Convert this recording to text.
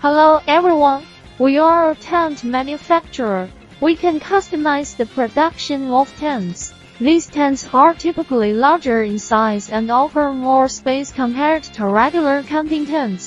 Hello everyone, we are a tent manufacturer. We can customize the production of tents. These tents are typically larger in size and offer more space compared to regular camping tents.